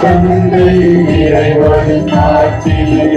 தந்தை இறைவன் ஆட்சியில்